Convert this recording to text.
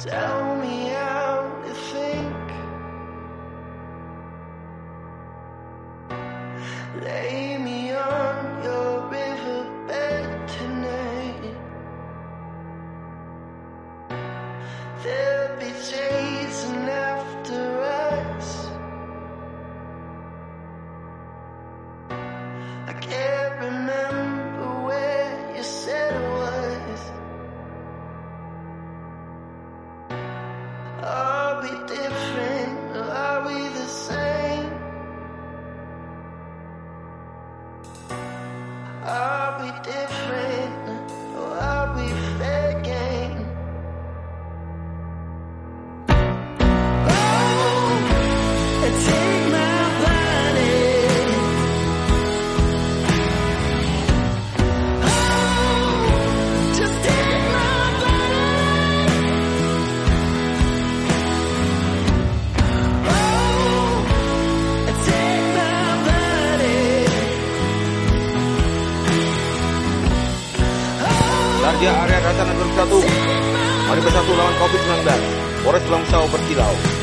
Tell me how to think. Lay Are we different or are we the same? Are we different di Area Kacang bersatu. Mari bersatu lawan COVID-19. Polres Longsau berkilau.